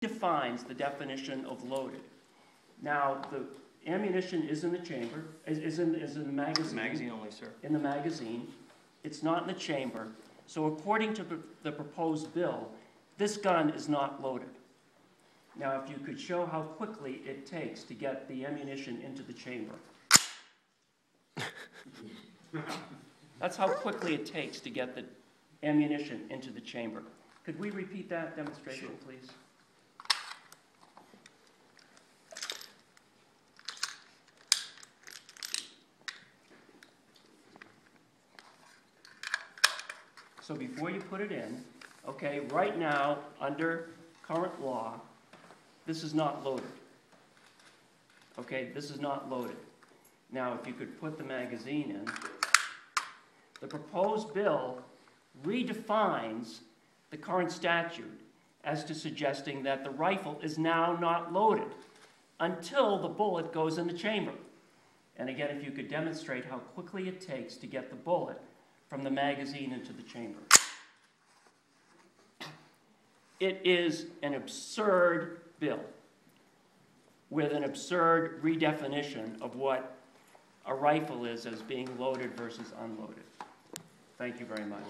defines the definition of loaded. Now, the ammunition is in the chamber, is, is in, is in the magazine. Magazine only, sir. In the magazine. It's not in the chamber. So according to the- the proposed bill, this gun is not loaded. Now, if you could show how quickly it takes to get the ammunition into the chamber. That's how quickly it takes to get the ammunition into the chamber. Could we repeat that demonstration, please? So before you put it in, okay, right now, under current law, this is not loaded. Okay, this is not loaded. Now, if you could put the magazine in, the proposed bill redefines the current statute as to suggesting that the rifle is now not loaded until the bullet goes in the chamber. And again, if you could demonstrate how quickly it takes to get the bullet from the magazine into the chamber. It is an absurd bill with an absurd redefinition of what a rifle is as being loaded versus unloaded. Thank you very much.